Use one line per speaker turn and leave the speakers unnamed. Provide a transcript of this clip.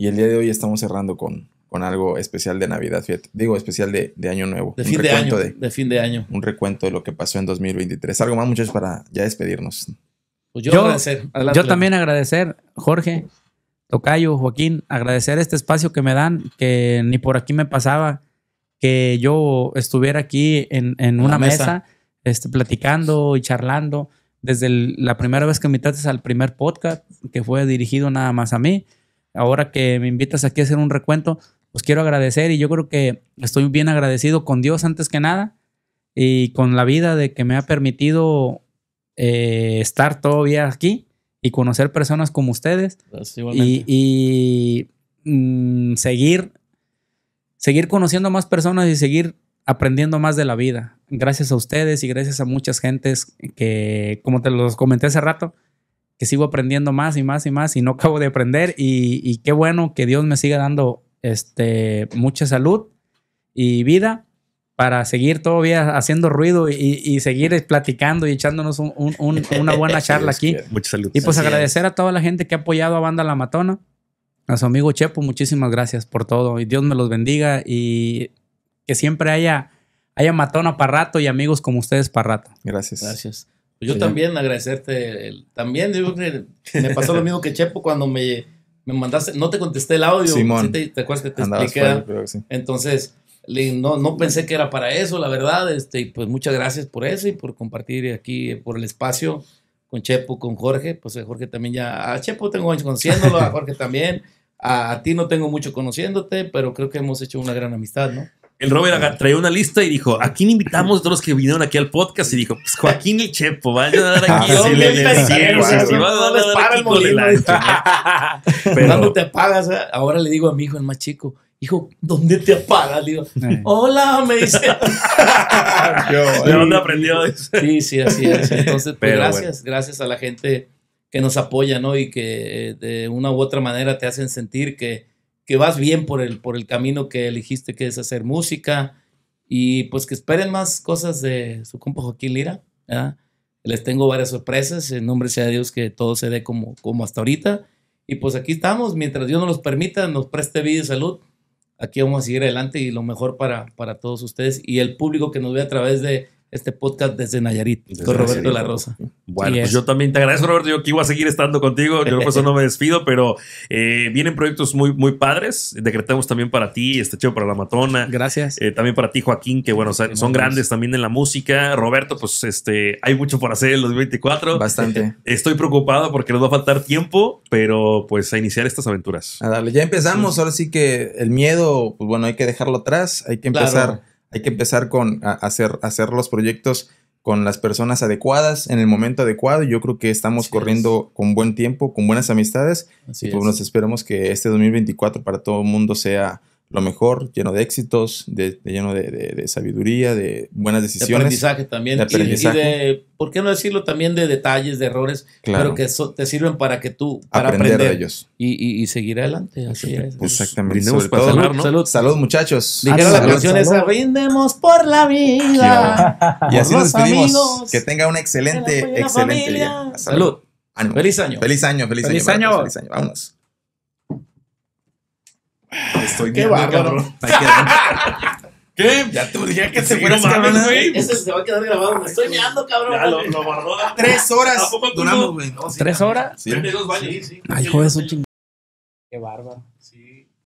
Y el día de hoy estamos cerrando con, con algo especial de Navidad, fíjate. Digo, especial de, de Año Nuevo.
De
Un
fin de
recuento
año. De, fin de año.
un recuento de lo que pasó en 2023. Algo más, muchachos, para ya despedirnos.
Pues yo,
Yo-
agradecer. Adelante,
Yo también agradecer, Jorge, Tocayo, Joaquín, agradecer este espacio que me dan, que ni por aquí me pasaba, que yo estuviera aquí en, en una
mesa.
mesa, este, platicando y charlando. Desde el- la primera vez que me invitaste al primer podcast, que fue dirigido nada más a mí, ahora que me invitas aquí a hacer un recuento, pues quiero agradecer y yo creo que estoy bien agradecido con Dios antes que nada y con la vida de que me ha permitido eh, estar todavía aquí y conocer personas como ustedes
Pues,
y, y, mm, seguir, seguir conociendo más personas y seguir aprendiendo más de la vida. Gracias a ustedes y gracias a muchas gentes que, como te los comenté hace rato, que sigo aprendiendo más y más y más y no acabo de aprender y, y qué bueno que Dios me siga dando este, mucha salud y vida para seguir todavía haciendo ruido y, y seguir platicando y echándonos un- un- un- una buena charla aquí.
Mucha salud.
Y pues
Así
agradecer a toda la gente que ha apoyado a Banda La Matona. A su amigo Chepo, muchísimas gracias por todo. Y Dios me los bendiga y que siempre haya, haya Matona para rato y amigos como ustedes para rato.
Gracias.
Gracias. Pues yo
Sí.
también agradecerte. el- también digo que me pasó lo mismo que Chepo cuando me, me mandaste. No te contesté el audio.
Simón.
¿sí te, te acuerdas que te expliqué?
fuera, sí.
Entonces, no, no pensé que era para eso, la verdad. Este, y pues muchas gracias por eso y por compartir aquí, por el espacio con Chepo, con Jorge. Pues eh, Jorge también ya. A Chepo tengo años conociéndolo, a Jorge también. A, a ti no tengo mucho conociéndote, pero creo que hemos hecho una gran amistad, ¿no?
El Robert traía una lista y dijo, ¿a quién invitamos todos los que vinieron aquí al podcast? Y dijo, pues Joaquín y Chepo, vayan a dar aquí.
Ah,
Sí,
sí,
le-
el
el
Cuando te apagas, eh, ahora le digo a mi hijo, el más chico, hijo, ¿dónde te apagas? Le digo, hola, me dice.
¿De dónde aprendió?
Sí, sí, así es. Entonces, pues gracias, gracias a la gente que nos apoya, ¿no? Y que eh, de una u otra manera te hacen sentir que, que vas bien por el, por el camino que elegiste, que es hacer música. Y pues que esperen más cosas de su compa Joaquín Lira. ¿verdad? Les tengo varias sorpresas. En nombre sea de Dios que todo se dé como, como hasta ahorita. Y pues aquí estamos, mientras Dios nos los permita, nos preste vida y salud. Aquí vamos a seguir adelante y lo mejor para, para todos ustedes y el público que nos ve a través de este podcast desde Nayarit,
Desde
con Roberto
Nayarit.
La Rosa.
Bueno,
Sí
pues
es.
yo también te agradezco, Roberto. Yo que iba a seguir estando contigo. Yo por eso no me despido, pero eh, vienen proyectos muy, muy padres. Decretamos también para ti, este chivo para la matona.
Gracias.
Eh, también para ti, Joaquín, que bueno, son grandes también en la música. Roberto, pues este, hay mucho por hacer en el 2024.
Bastante.
Estoy preocupado porque nos va a faltar tiempo, pero pues a iniciar estas aventuras.
A darle. Ya empezamos. Ahora sí que el miedo, pues bueno, hay que dejarlo atrás. Hay que empezar,
Claro.
hay que empezar con a- hacer, hacer los proyectos con las personas adecuadas en el momento adecuado. Yo creo que estamos
Así
corriendo con buen tiempo, con buenas amistades.
Así
y pues
es.
nos esperamos que este 2024 para todo el mundo sea lo mejor, lleno de éxitos, de, de lleno de, de- de sabiduría, de buenas
de
decisiones.
aprendizaje también.
De
y-
aprendizaje.
Y, de, ¿por qué no decirlo también de detalles, de errores,
Claro.
pero que so- te sirven para que tú, para
aprender,
aprender,
de ellos.
Y, y- y seguir adelante. Así es.
Exactamente. Sobre todo-
salud, ¿no?
Salud.
Salud, muchachos.
Dijera la canción esa, brindemos por la vida.
Y así nos despedimos.
amigos,
Que tenga un
el
excelente,
de
excelente
familia.
día. Hasta
Salud.
Ánimo.
Feliz año.
Feliz año, feliz,
Feliz
año.
año.
Feliz año. Vámonos.
Estoy
Qué bárbaro.
cabrón.
¿Qué? Ya tú dije que
Sí,
te fueras,
no mames, güey.
Ese se va a quedar grabado. Me estoy meando, cabrón.
Ya lo, lo guardó.
Tres horas
¿A poco tú
duramos,
no?
güey. No, sí,
¿Tres horas?
Sí.
Tiene dos baños.
Sí, sí.
Ay, hijo de su chingada. Qué bárbaro.
Sí.